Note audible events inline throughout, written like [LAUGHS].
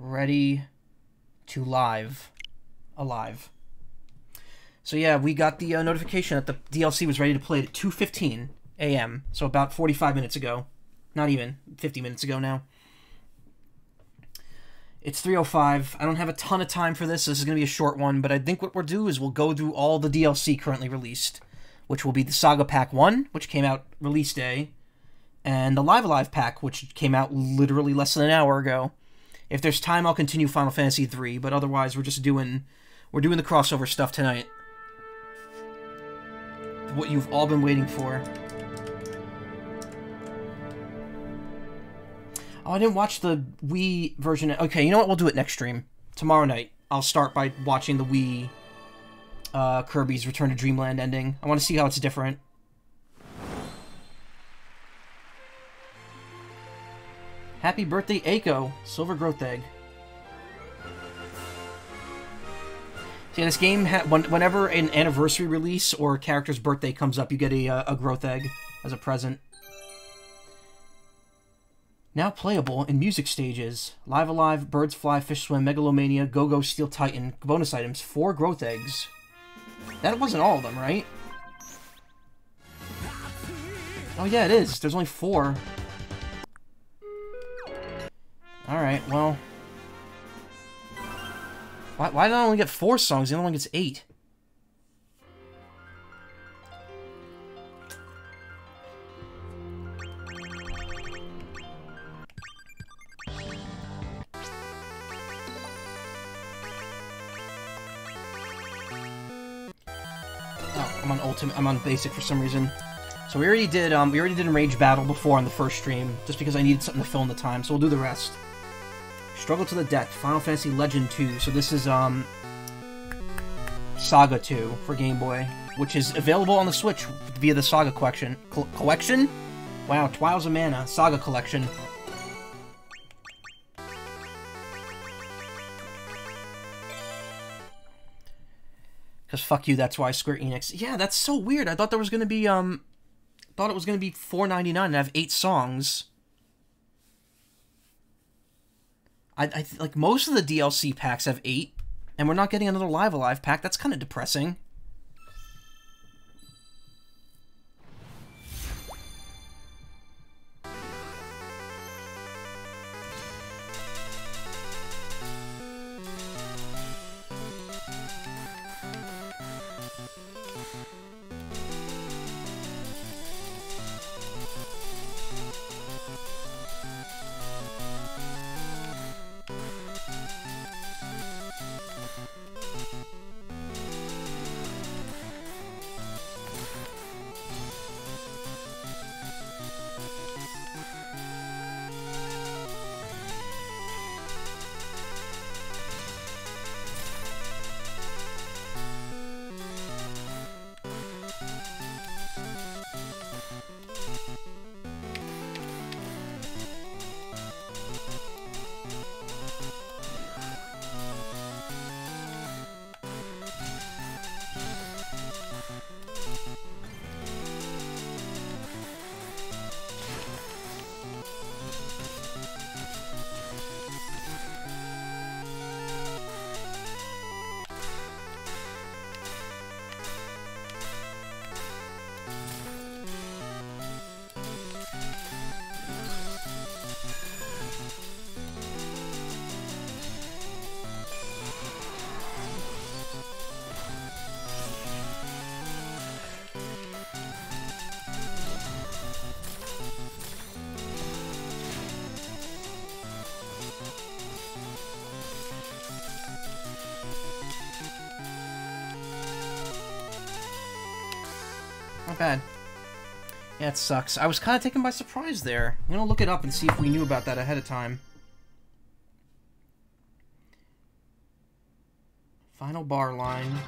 ready to live. Alive. So yeah, we got the uh, notification that the DLC was ready to play at 2:15 a.m. So about 45 minutes ago. Not even 50 minutes ago now. It's 3:05. I don't have a ton of time for this. This is going to be a short one, but I think what we'll do is we'll go through all the DLC currently released, which will be the Saga Pack 1, which came out release day, and the Live A Live Pack, which came out literally less than an hour ago. If there's time, I'll continue Final Fantasy 3, but otherwise we're just doing we're doing the crossover stuff tonight. What you've all been waiting for. Oh, I didn't watch the Wii version. Okay, you know what? We'll do it next stream. Tomorrow night. I'll start by watching the Wii uh, Kirby's Return to Dreamland ending. I want to see how it's different. Happy birthday, Aiko! Silver Growth Egg. See, this game, whenever an anniversary release or a character's birthday comes up, you get a, uh, a growth egg as a present. Now playable in music stages. Live A Live, Birds Fly, Fish Swim, Megalomania, Go Go Steel Titan. Bonus items, four growth eggs. That wasn't all of them, right? Oh yeah, it is. There's only four. Alright, well... Why, why did I only get four songs? The other one gets eight. Oh, I'm on ultimate. I'm on basic for some reason. So we already did. Um, we already did Enraged Battle before on the first stream, just because I needed something to fill in the time. So we'll do the rest. Struggle to the Death, Final Fantasy Legend 2. So this is um Saga 2 for Game Boy, which is available on the Switch via the Saga collection. Co collection? Wow, Trials of Mana Saga collection. Cause fuck you, that's why Square Enix. Yeah, that's so weird. I thought there was gonna be um, thought it was gonna be four ninety nine and have eight songs. I, I like most of the DLC packs have eight, and we're not getting another Live A Live pack. That's kind of depressing. Bad. Yeah, it sucks. I was kind of taken by surprise there. I'm gonna look it up and see if we knew about that ahead of time. Final bar line.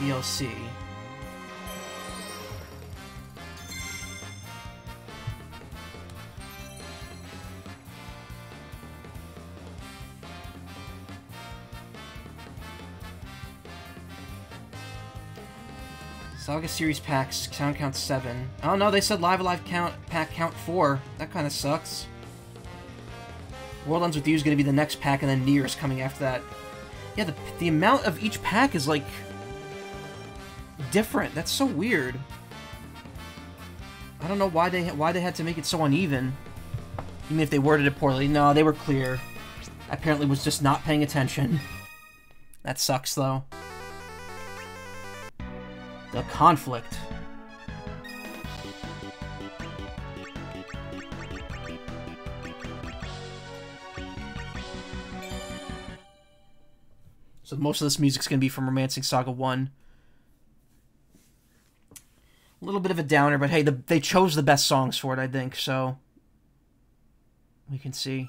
DLC. Saga Series packs, sound count 7. Oh no, they said Live A Live count pack count 4. That kind of sucks. World Ends With You is going to be the next pack, and then Nier is coming after that. Yeah, the, the amount of each pack is, like, different. That's so weird. I don't know why they why they had to make it so uneven. Even if they worded it poorly. No, they were clear. Apparently was just not paying attention. [LAUGHS] That sucks, though. The conflict. So most of this music's going to be from Romancing Saga 1. A little bit of a downer, but hey, the, they chose the best songs for it, I think, so... We can see.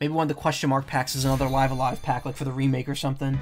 Maybe one of the question mark packs is another Live A Live pack, like for the remake or something.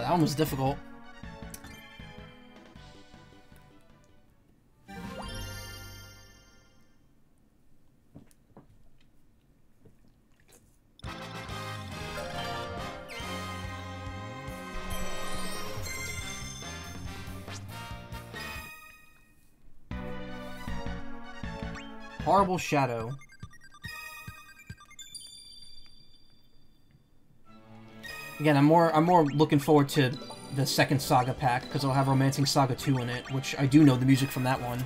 That one was difficult. Horrible Shadow. Again, I'm more I'm more looking forward to the second Saga pack because it'll have Romancing Saga 2 in it, which I do know the music from that one.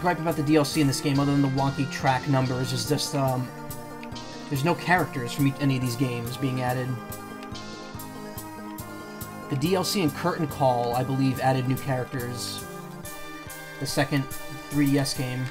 Gripe about the DLC in this game, other than the wonky track numbers, is just, um, there's no characters from any of these games being added. The DLC in Curtain Call, I believe, added new characters. The second 3DS game.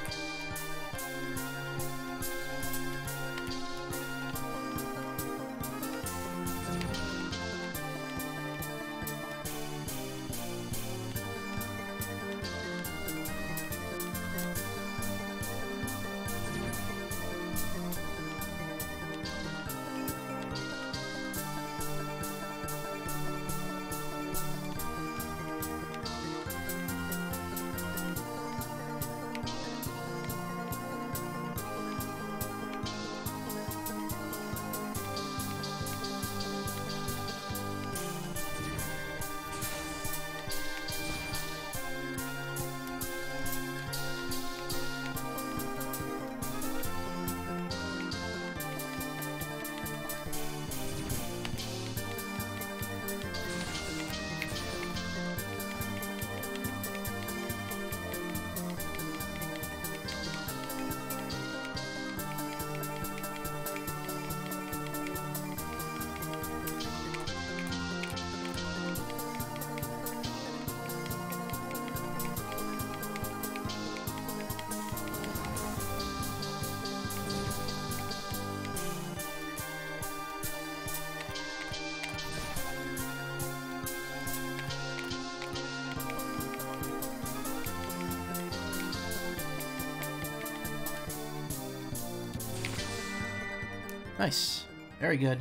Nice. Very good.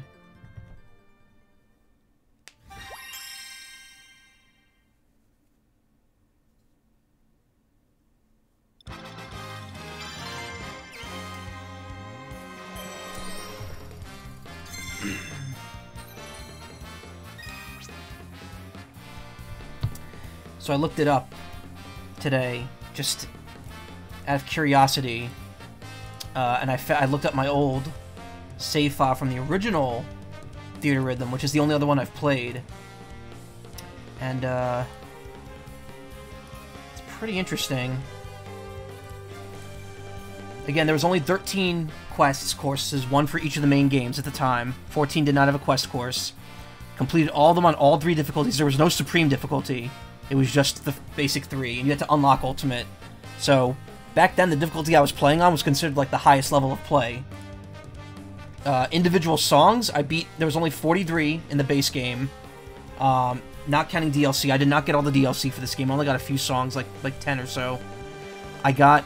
[CLEARS THROAT] So I looked it up today, just out of curiosity, uh, and I, I looked up my old save file from the original Theatrhythm, which is the only other one I've played. And, uh, it's pretty interesting. Again, there was only 13 quests courses, one for each of the main games at the time. 14 did not have a quest course. Completed all of them on all three difficulties. There was no supreme difficulty. It was just the basic three, and you had to unlock Ultimate. So, back then, the difficulty I was playing on was considered like the highest level of play. Uh, individual songs, I beat. There was only 43 in the base game, um, not counting DLC. I did not get all the DLC for this game. I only got a few songs, like like 10 or so. I got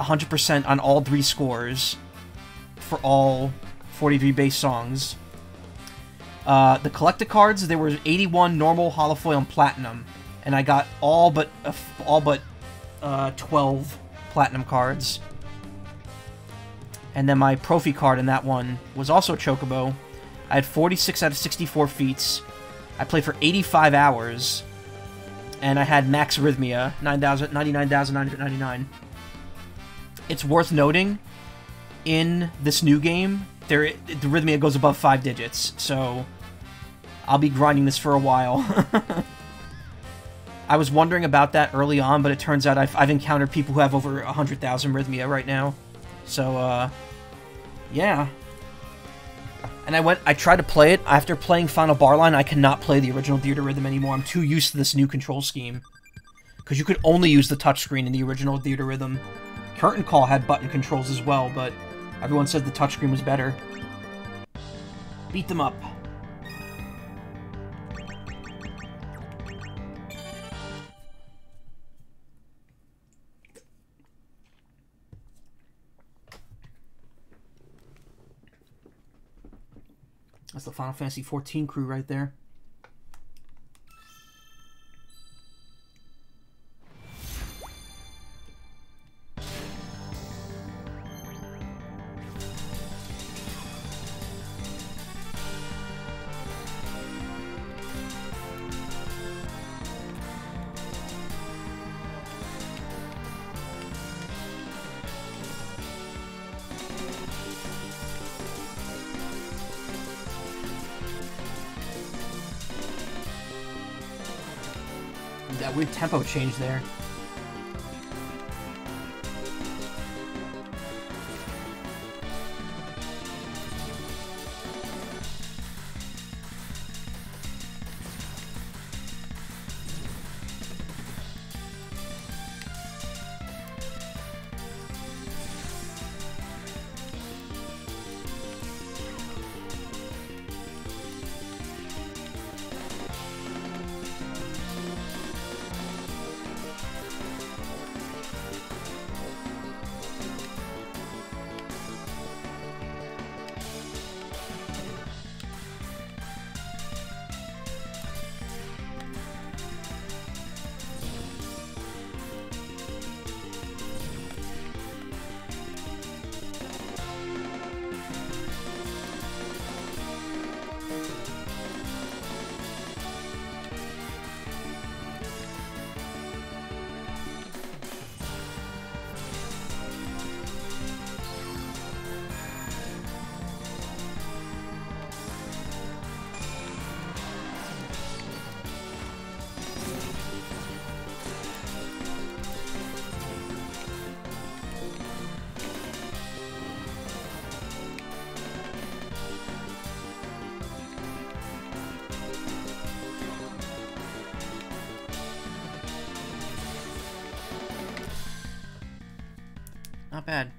100% on all three scores for all 43 base songs. Uh, the collector cards, there were 81 normal, holofoil, and platinum and I got all but uh, all but uh, 12 platinum cards. And then my Profi card in that one was also Chocobo. I had 46 out of 64 feats. I played for 85 hours. And I had max Rhythmia, 99,999. It's worth noting, in this new game, there the Rhythmia goes above 5 digits, so I'll be grinding this for a while. [LAUGHS] I was wondering about that early on, but it turns out I've, I've encountered people who have over 100,000 Rhythmia right now. So, uh, yeah. And I went, I tried to play it. After playing Final Bar Line, I cannot play the original Theatrhythm anymore. I'm too used to this new control scheme. Because you could only use the touchscreen in the original Theatrhythm. Curtain Call had button controls as well, but everyone said the touchscreen was better. Beat them up. That's the Final Fantasy XIV crew right there. Tempo change there. Not bad.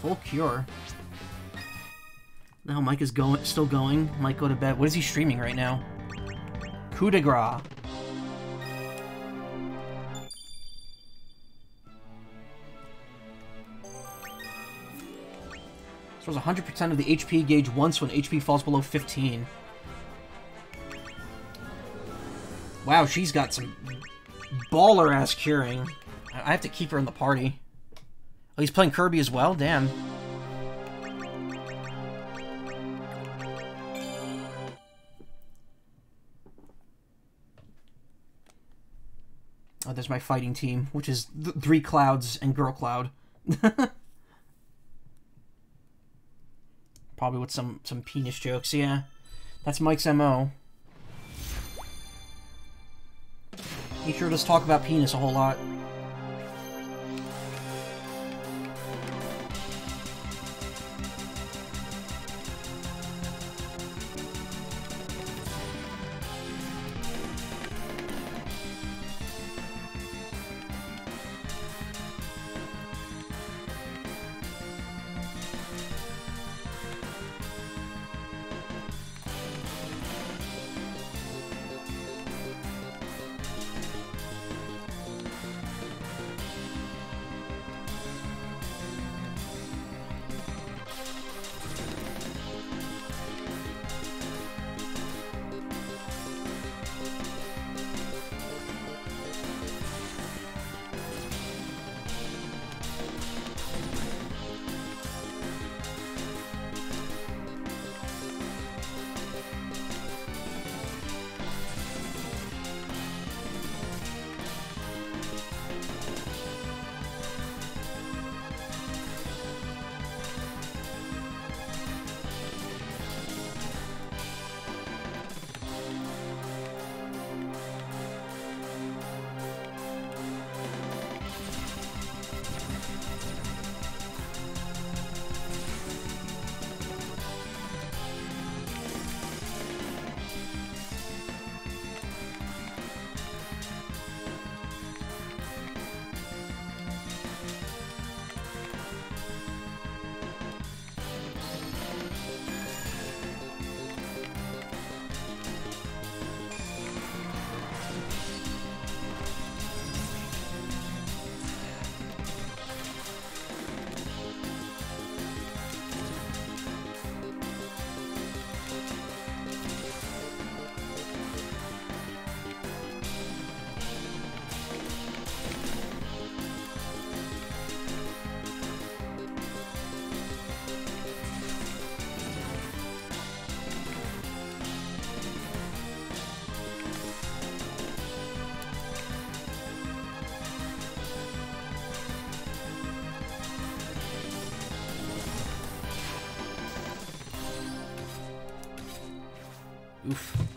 Full cure. Now Mike is going, still going. Mike go to bed. What is he streaming right now? Coup de grace. Stores 100% of the HP gauge once when HP falls below 15. Wow, she's got some baller-ass curing. I have to keep her in the party. Oh, he's playing Kirby as well? Damn. Oh, there's my fighting team, which is th Three Clouds and Girl Cloud. [LAUGHS] Probably with some, some penis jokes, yeah. That's Mike's MO. He sure does talk about penis a whole lot.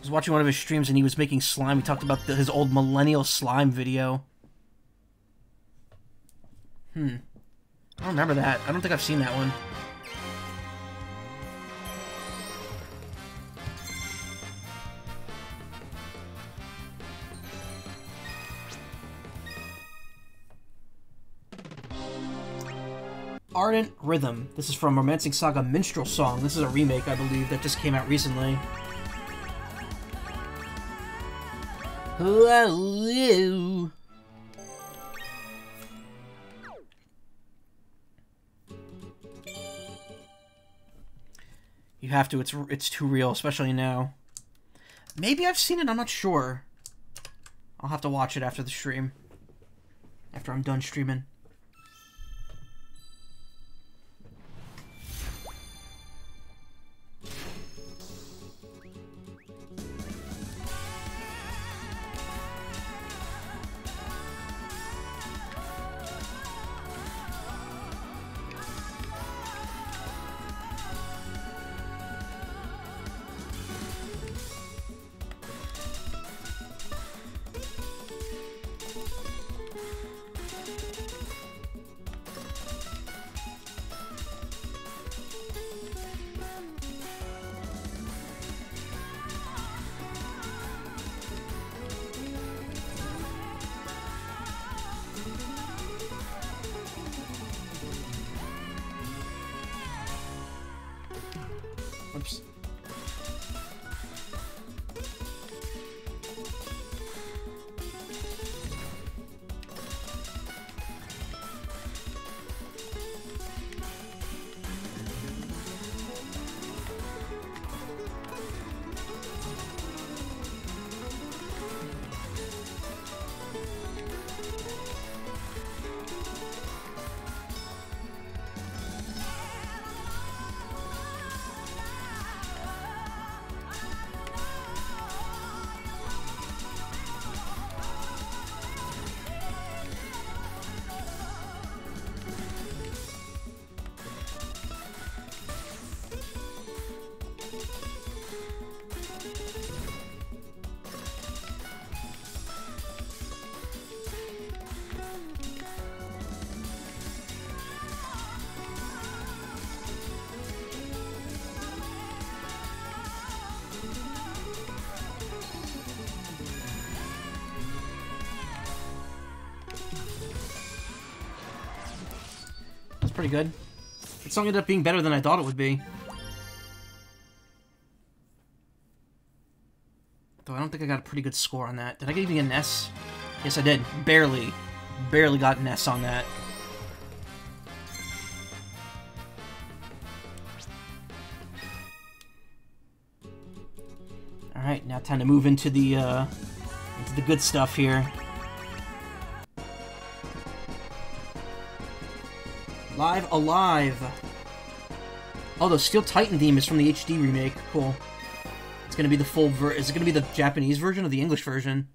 Was watching one of his streams and he was making slime. He talked about the, his old millennial slime video. Hmm. I don't remember that. I don't think I've seen that one. Ardent Rhythm. This is from Romancing Saga Minstrel Song. This is a remake, I believe, that just came out recently. You have to. It's it's too real, especially now. Maybe I've seen it. I'm not sure. I'll have to watch it after the stream. After I'm done streaming. Pretty good. The song ended up being better than I thought it would be. Though I don't think I got a pretty good score on that. Did I get even an S? Yes, I did. Barely. Barely got an S on that. Alright, now time to move into the, uh, into the good stuff here. Live A Live! Oh, the Steel Titan theme is from the HD remake. Cool. It's gonna be the full ver- is it gonna be the Japanese version or the English version?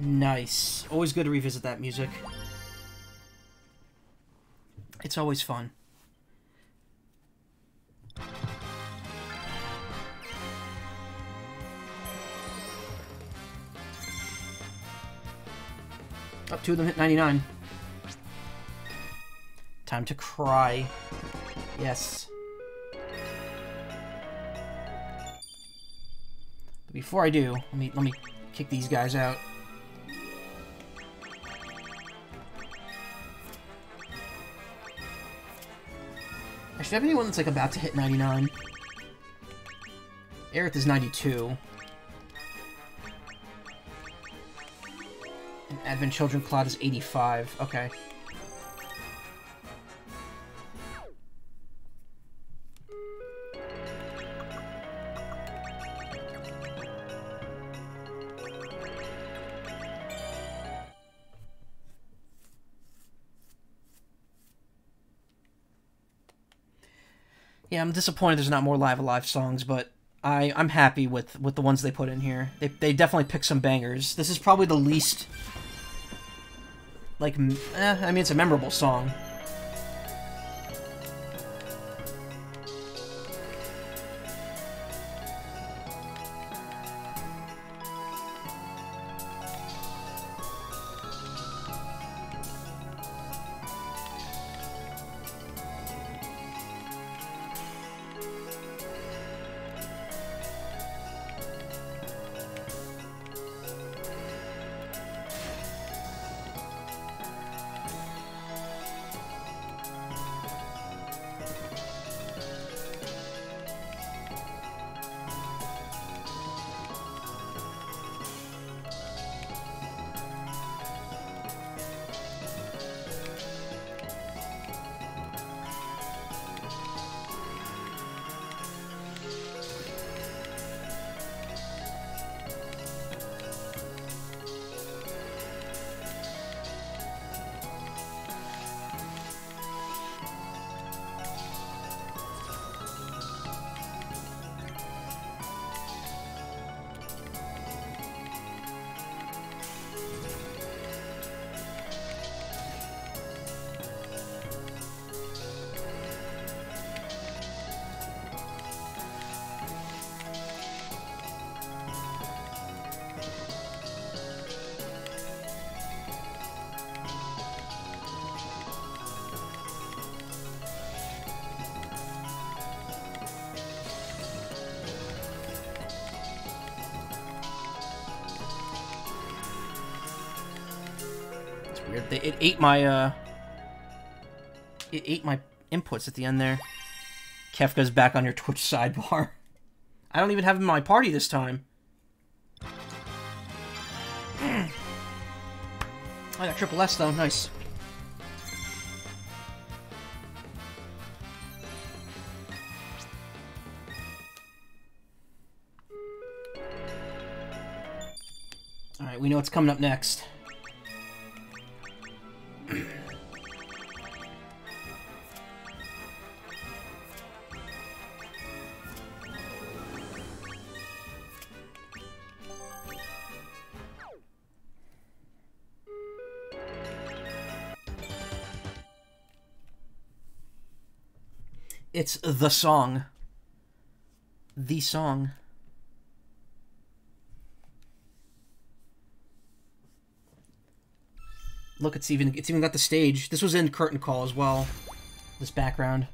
Nice. Always good to revisit that music. It's always fun. Up two of them hit 99. Time to cry. Yes. Before I do, let me let me kick these guys out. Actually, have anyone that's like about to hit 99? Aerith is 92. And Advent Children Cloud is 85. Okay. Yeah, I'm disappointed there's not more Live A Live songs, but I I'm happy with with the ones they put in here. They they definitely picked some bangers. This is probably the least like eh, I mean it's a memorable song. They, it ate my, uh... It ate my inputs at the end there. Kefka's back on your Twitch sidebar. [LAUGHS] I don't even have him in my party this time. [CLEARS THROAT] I got triple S though, nice. Alright, we know what's coming up next. It's the song. The song. Look, it's even it's even got the stage. This was in Curtain Call as well. This background.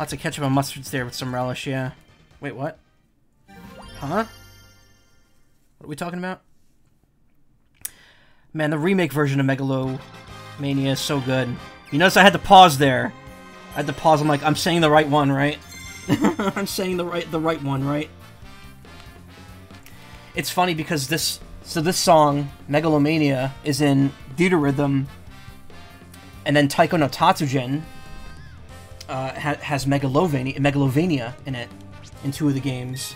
Lots of ketchup and mustards there with some relish, yeah. Wait, what? Huh? What are we talking about? Man, the remake version of Megalomania is so good. You notice I had to pause there. I had to pause. I'm like, I'm saying the right one, right? [LAUGHS] I'm saying the right the right one, right? It's funny because this so this song Megalomania is in Theatrhythm, and then Taiko no Tatsujin ha has Megalovania, Megalovania in it, in two of the games.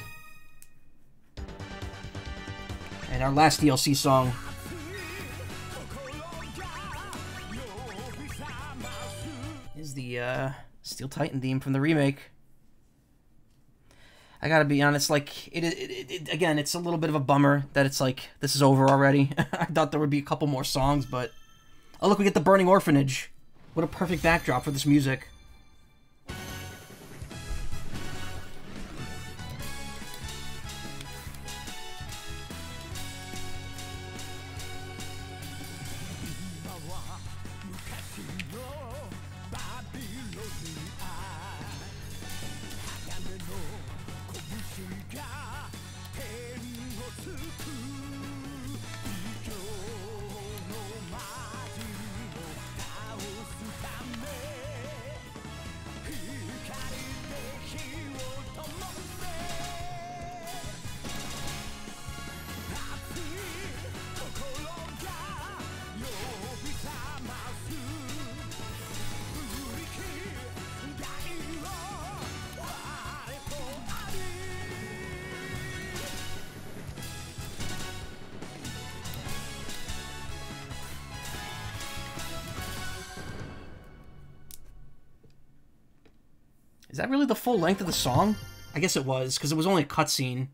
And our last DLC song is the uh, Steel Titan theme from the remake. I gotta be honest, like it, it, it, again, it's a little bit of a bummer that it's like this is over already. [LAUGHS] I thought there would be a couple more songs, but oh look, we get the Burning Orphanage. What a perfect backdrop for this music. Is that really the full length of the song? I guess it was, because it was only a cutscene.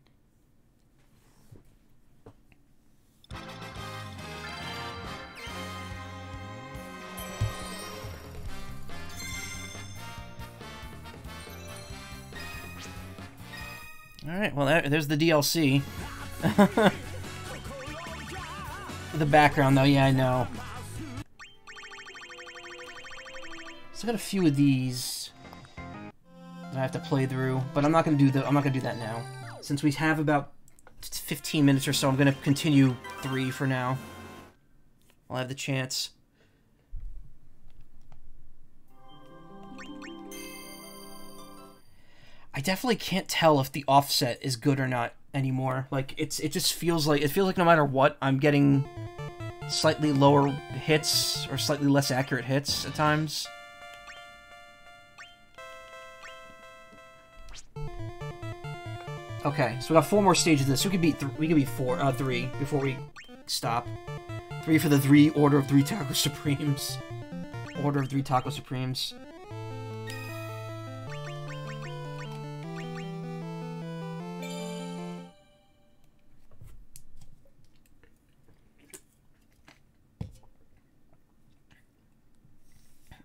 Alright, well, that, there's the DLC. [LAUGHS] the background, though, yeah, I know. Still got a few of these to play through, but I'm not gonna do the I'm not gonna do that now. Since we have about 15 minutes or so, I'm gonna continue three for now. I'll have the chance. I definitely can't tell if the offset is good or not anymore. Like it's it just feels like it feels like no matter what, I'm getting slightly lower hits or slightly less accurate hits at times. Okay, so we got four more stages of this. We could beat we could beat four, uh, three before we stop. Three for the three Order of Three Taco [LAUGHS] Supremes. Order of Three Taco Supremes.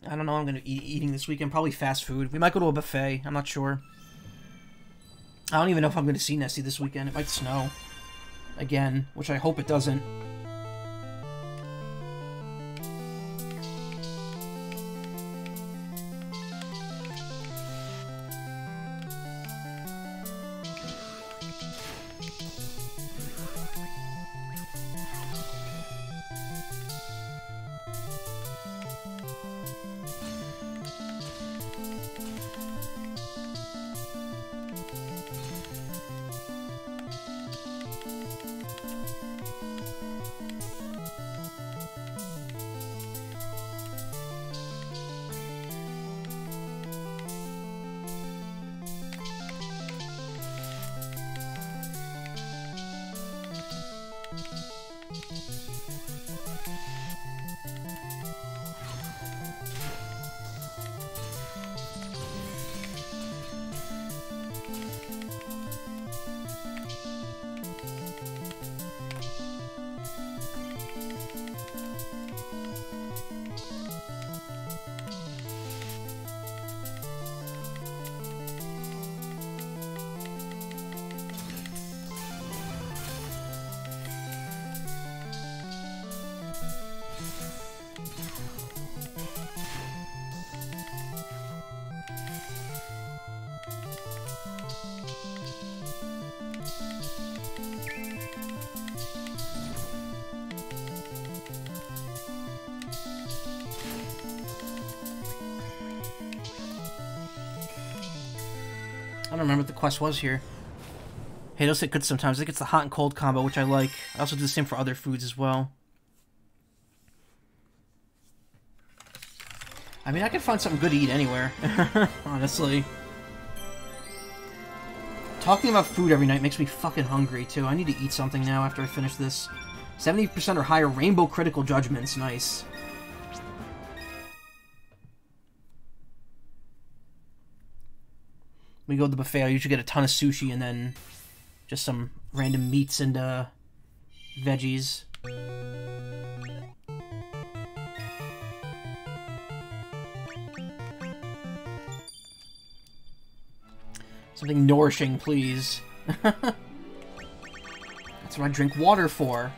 I don't know I'm going to be eating this weekend. Probably fast food. We might go to a buffet. I'm not sure. I don't even know if I'm going to see Nessie this weekend. It might snow. Again, which I hope it doesn't. I don't remember what the quest was here. Hey, those hit good sometimes. I think it's the hot and cold combo, which I like. I also do the same for other foods as well. I mean, I can find something good to eat anywhere, [LAUGHS] honestly. Talking about food every night makes me fucking hungry, too. I need to eat something now after I finish this. 70% or higher Rainbow Critical Judgments. Nice. We go to the buffet, I usually get a ton of sushi and then just some random meats and uh, veggies. Something nourishing, please. [LAUGHS] That's what I drink water for.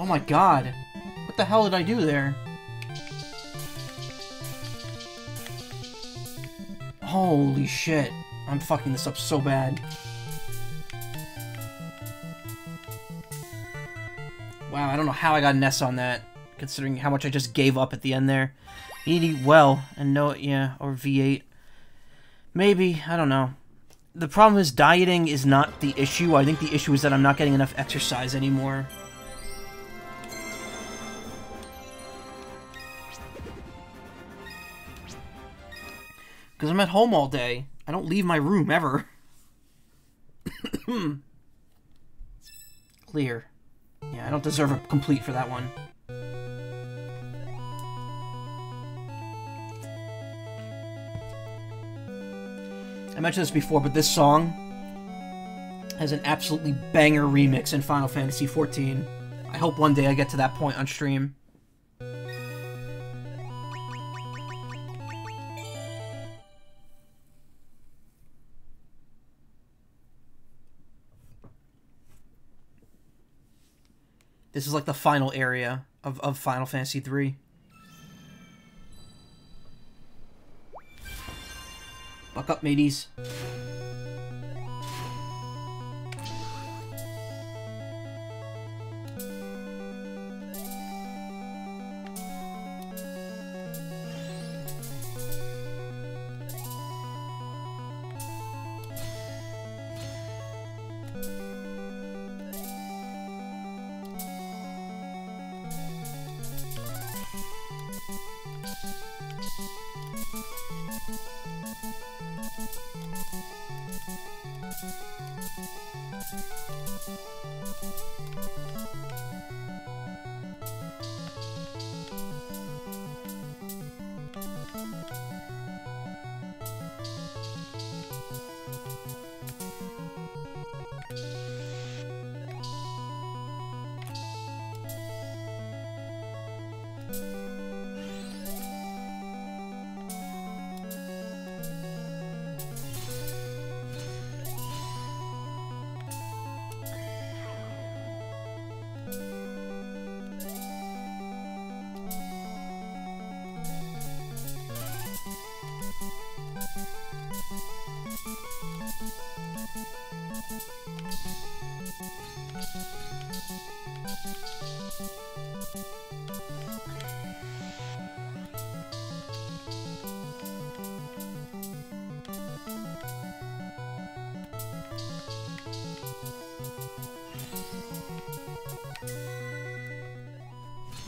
Oh my god. What the hell did I do there? Holy shit. I'm fucking this up so bad. Wow, I don't know how I got an S on that, considering how much I just gave up at the end there. Eat well, and no, yeah, or V8. Maybe, I don't know. The problem is dieting is not the issue. I think the issue is that I'm not getting enough exercise anymore. I'm at home all day. I don't leave my room, ever. [COUGHS] Clear. Yeah, I don't deserve a complete for that one. I mentioned this before, but this song has an absolutely banger remix in Final Fantasy XIV. I hope one day I get to that point on stream. This is like the final area of, of Final Fantasy III. Buck up, mateys.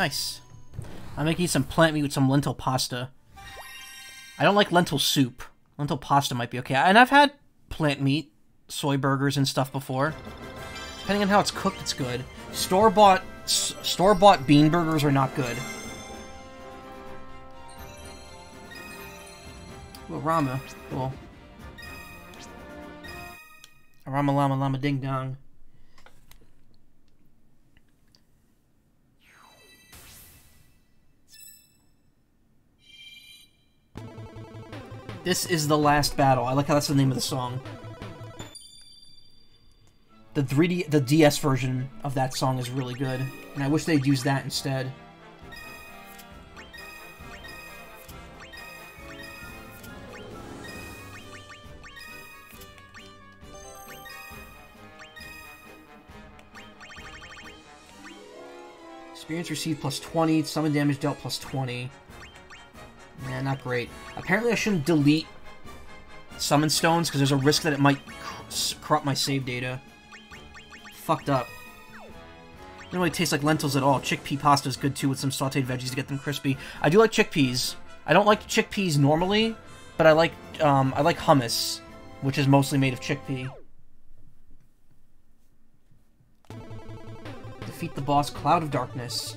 Nice. I'm making some plant meat with some lentil pasta. I don't like lentil soup. Lentil pasta might be okay. And I've had plant meat, soy burgers and stuff before. Depending on how it's cooked, it's good. Store-bought store-bought bean burgers are not good. Ooh, Rama. Cool. Rama Lama Lama Ding Dong. This is the last battle. I like how that's the name of the song. The 3D, the DS version of that song is really good, and I wish they'd use that instead. Experience received plus 20, summon damage dealt plus 20. Not great. Apparently I shouldn't delete summon stones because there's a risk that it might corrupt my save data. Fucked up. Doesn't really taste like lentils at all. Chickpea pasta is good too with some sauteed veggies to get them crispy. I do like chickpeas. I don't like chickpeas normally, but I like um, I like hummus, which is mostly made of chickpea. Defeat the boss Cloud of Darkness.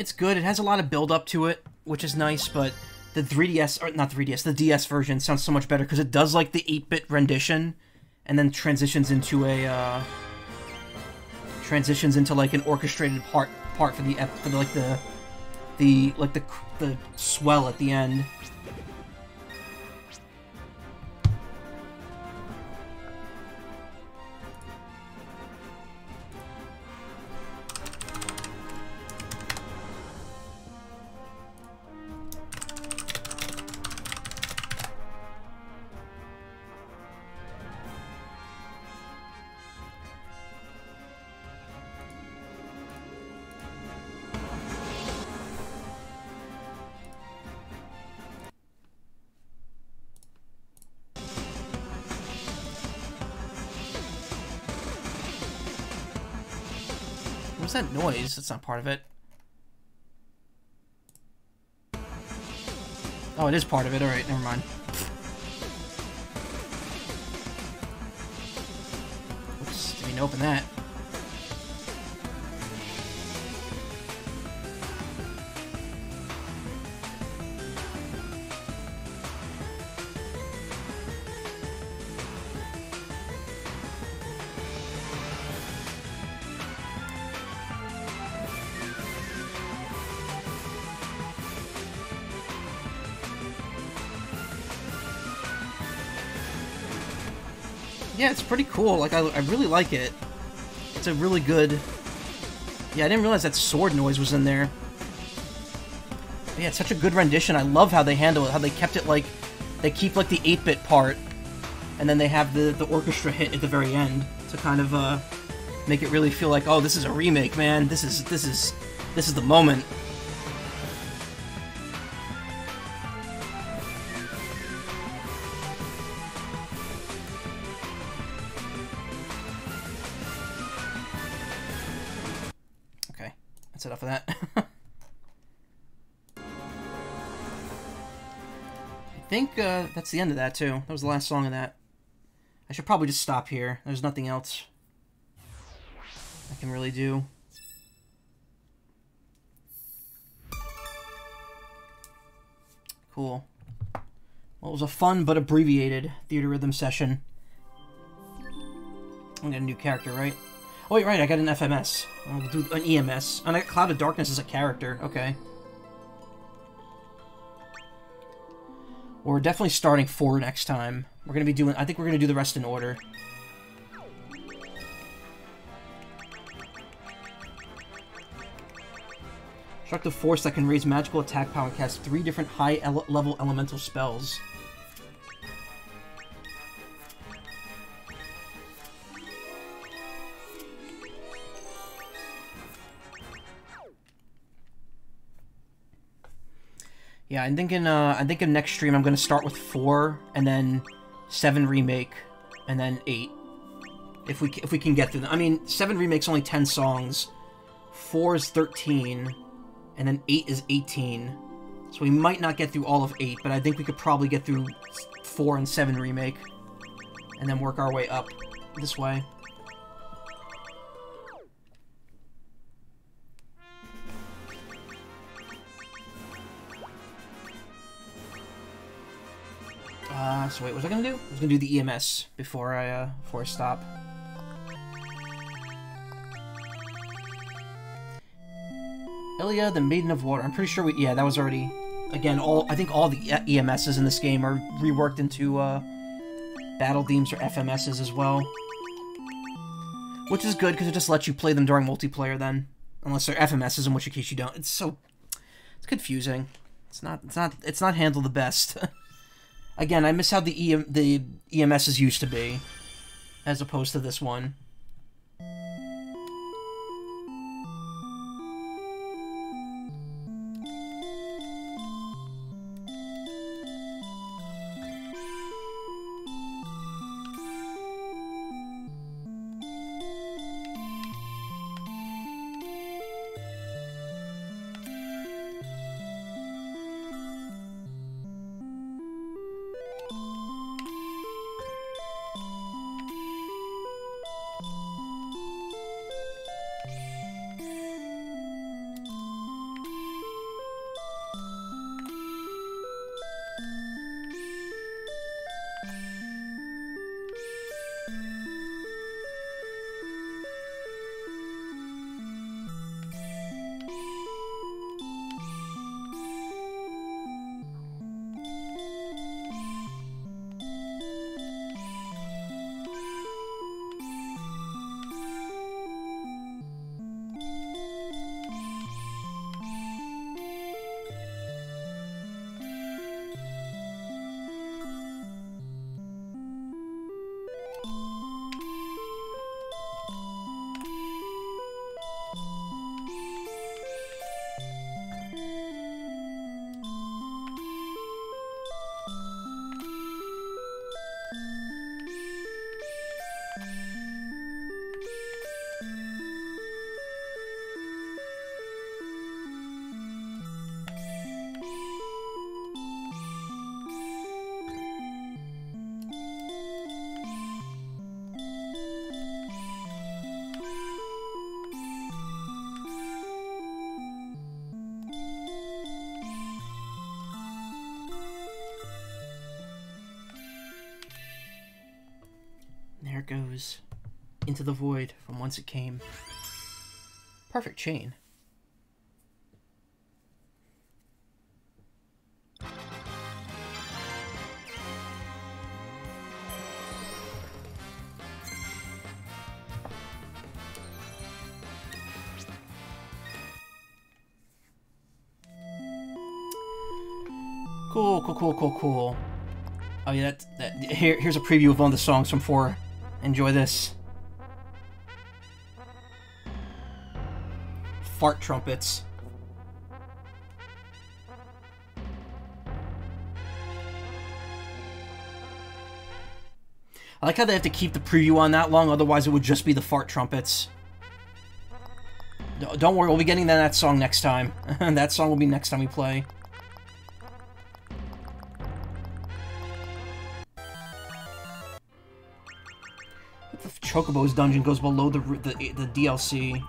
It's good. It has a lot of build up to it, which is nice, but the 3DS or not 3DS, the DS version sounds so much better because it does like the 8-bit rendition and then transitions into a uh, transitions into like an orchestrated part part for the for the, like the the like the the swell at the end. What's that noise? That's not part of it. Oh, it is part of it. Alright, never mind. Oops, didn't open that. Pretty cool. Like, I, I really like it. It's a really good... Yeah, I didn't realize that sword noise was in there. But yeah, it's such a good rendition. I love how they handle it, how they kept it, like... They keep, like, the 8-bit part, and then they have the, the orchestra hit at the very end to kind of, uh... Make it really feel like, oh, this is a remake, man. This is, this is, this is the moment. Uh, that's the end of that, too. That was the last song of that. I should probably just stop here. There's nothing else I can really do. Cool. Well, it was a fun but abbreviated Theatrhythm session. I'm get a new character, right? Oh, wait, right, I got an FMS. I'll do an EMS. And I got Cloud of Darkness as a character. Okay. We're definitely starting four next time. We're gonna be doing... I think we're gonna do the rest in order. Destructive Force that can raise magical attack power and cast three different high-level elemental spells. Yeah, I'm thinking. Uh, I'm thinking next stream I'm gonna start with four, and then seven remake, and then eight. If we if we can get through them. I mean, seven remakes only ten songs, four is thirteen, and then eight is eighteen. So we might not get through all of eight, but I think we could probably get through four and seven remake, and then work our way up this way. Uh, so wait, what was I gonna do? I was gonna do the EMS before I, uh, before I stop. Elia, the Maiden of Water. I'm pretty sure we, yeah, that was already, again, all, I think all the EMSs in this game are reworked into, uh, battle themes or FMSs as well. Which is good, because it just lets you play them during multiplayer then. Unless they're FMSs, in which case you don't. It's so, it's confusing. It's not, it's not, it's not handled the best. [LAUGHS] Again, I miss how the EM, the EMSs used to be, as opposed to this one. Goes. Into the void from whence it came. Perfect chain. Cool, cool, cool, cool, cool. Oh yeah, that, that here, here's a preview of one of the songs from 4. Enjoy this. Fart trumpets. I like how they have to keep the preview on that long, otherwise it would just be the fart trumpets. Don't worry, we'll be getting that song next time. [LAUGHS] that song will be next time we play. Chocobo's dungeon goes below the, the, the DLC.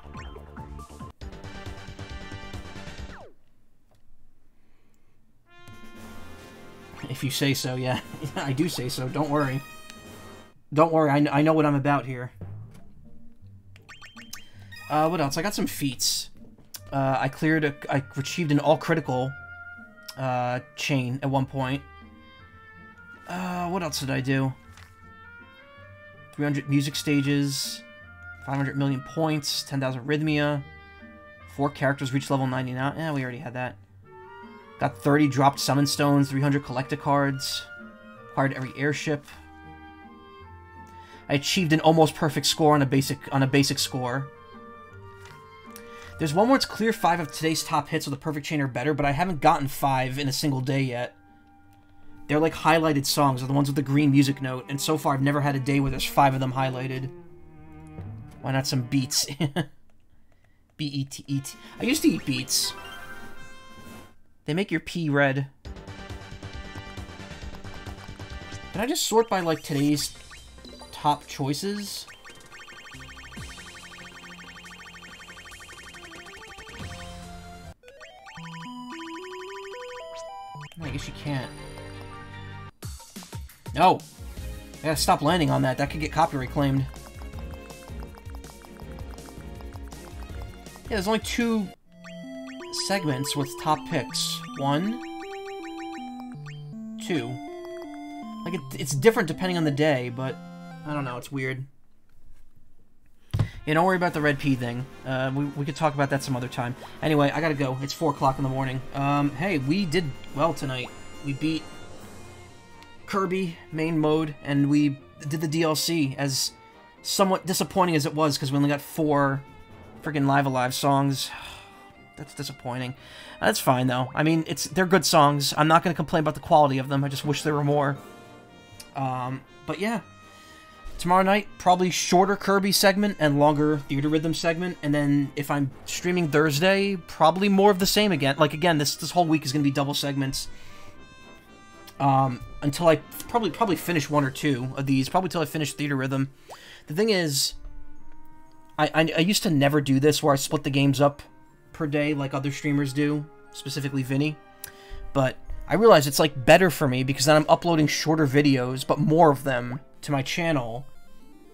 If you say so, [LAUGHS] yeah. I do say so, don't worry. Don't worry, I, I know what I'm about here. Uh, what else? I got some feats. Uh, I cleared a... I achieved an all-critical uh, chain at one point. Uh, what else did I do? 300 music stages, 500 million points, 10,000 Rhythmia, 4 characters reach level 99. Yeah, we already had that. Got 30 dropped summon stones, 300 collector cards, acquired every airship. I achieved an almost perfect score on a basic on a basic score. There's one where it's clear 5 of today's top hits with a perfect chain or better, but I haven't gotten 5 in a single day yet. They're like highlighted songs, are the ones with the green music note, and so far I've never had a day where there's five of them highlighted. Why not some beets? [LAUGHS] B-E-T-E-T. I used to eat beets. They make your pee red. Can I just sort by, like, today's top choices? I guess you can't. No! I gotta stop landing on that. That could get copyright claimed. Yeah, there's only two segments with top picks. One, two. Like, it, it's different depending on the day, but I don't know, it's weird. Yeah, don't worry about the red P thing. Uh, we, we could talk about that some other time. Anyway, I gotta go. It's 4 o'clock in the morning. Um, hey, we did well tonight. We beat Kirby main mode, and we did the DLC as somewhat disappointing as it was because we only got four freaking Live A Live songs. [SIGHS] That's disappointing. That's fine though. I mean, it's they're good songs. I'm not to complain about the quality of them. I just wish there were more. Um, but yeah, tomorrow night probably shorter Kirby segment and longer Theatrhythm segment, and then if I'm streaming Thursday, probably more of the same again. Like again, this this whole week is to be double segments um, until I probably probably finish one or two of these. Probably until I finish Theatrhythm. The thing is, I, I, I used to never do this where I split the games up per day like other streamers do, specifically Vinny. But I realize it's like better for me because then I'm uploading shorter videos, but more of them to my channel.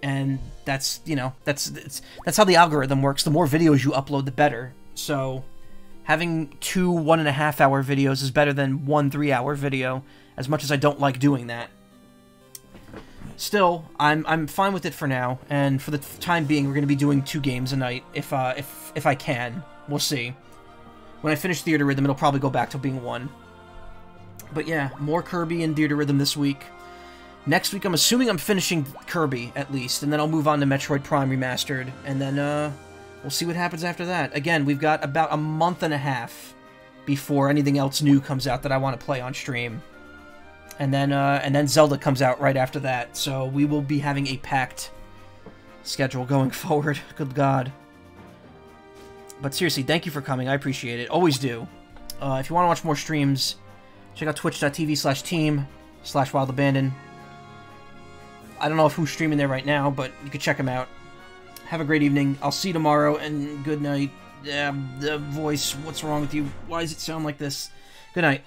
And that's you know that's that's that's how the algorithm works. The more videos you upload, the better. So having two one and a half hour videos is better than one three hour video as much as I don't like doing that. Still, I'm I'm fine with it for now, and for the time being, we're going to be doing two games a night, if uh, if if I can. We'll see. When I finish Theatrhythm, it'll probably go back to being one. But yeah, more Kirby and Theatrhythm this week. Next week, I'm assuming I'm finishing Kirby, at least, and then I'll move on to Metroid Prime Remastered, and then, uh, we'll see what happens after that. Again, we've got about a month and a half before anything else new comes out that I want to play on stream and then uh, and then Zelda comes out right after that. So we will be having a packed schedule going [LAUGHS] forward. Good God. But seriously, thank you for coming. I appreciate it. Always do. Uh, if you want to watch more streams, check out twitch.tv slash team slash wild abandon. I don't know if who's streaming there right now, but you can check them out. Have a great evening. I'll see you tomorrow, and good night. Uh, the voice, what's wrong with you? Why does it sound like this? Good night.